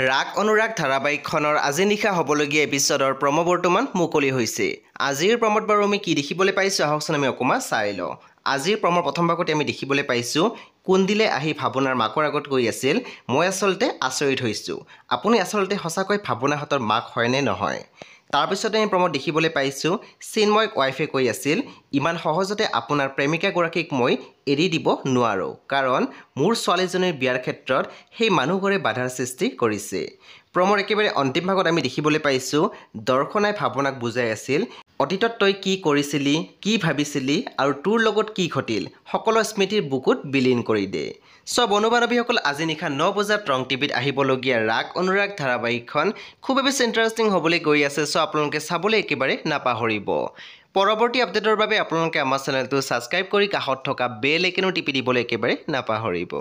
ৰাগ অনুৰাগ ধাৰাবাহিকখনৰ আজি নিশা হ'বলগীয়া এপিছডৰ প্ৰম' বৰ্তমান মুকলি হৈছে। আজিৰ প্ৰমত বাৰু আমি কি দেখিবলৈ পাইছোঁ আহকচোন আমি অকণমান চাই লওঁ। আজিৰ প্ৰমৰ প্ৰথম ভাগতে আমি দেখিবলৈ পাইছোঁ কুন্দিলে আহি ভাৱনাৰ মাকৰ আগত কৈ আছিল মই আচলতে আচৰিত হৈছোঁ। আপুনি আচলতে সঁচাকৈ ভাৱনাহঁতৰ মাক হয়নে নহয়? তাৰপিছতে আমি প্ৰমত দেখিবলৈ পাইছোঁ চিন্ময়ক ৱাইফে কৈ আছিল ইমান সহজতে আপোনাৰ প্ৰেমিকাগৰাকীক মই এৰি দিব নোৱাৰোঁ কাৰণ মোৰ ছোৱালীজনীৰ বিয়াৰ ক্ষেত্ৰত সেই মানুহঘৰে বাধাৰ সৃষ্টি কৰিছে। প্ৰমৰ একেবাৰে অন্তিম ভাগত আমি দেখিবলৈ পাইছোঁ দৰ্শনাই ভাৱনাক বুজাই আছিল অতীতত তই কি কৰিছিলি কি ভাবিছিলি আৰু তোৰ লগত কি ঘটিল সকলো স্মৃতিৰ বুকুত বিলীন কৰি দে। চ' বনুবানৱীসকল আজি নিশা ন বজাত ৰং টিভিত আহিবলগীয়া ৰাগ অনুৰাগ ধাৰাবাহিকখন খুবেই বেছি ইণ্টাৰেষ্টিং হ'বলৈ গৈ আছে চ' আপোনালোকে চাবলৈ একেবাৰে নাপাহৰিব। পৰৱৰ্তী আপডেটৰ বাবে আপোনালোকে আমাৰ চেনেলটো ছাবস্ক্ৰাইব কৰি কাষত থকা বেল আইকনো টিপি দিবলৈ একেবাৰে নাপাহৰিব।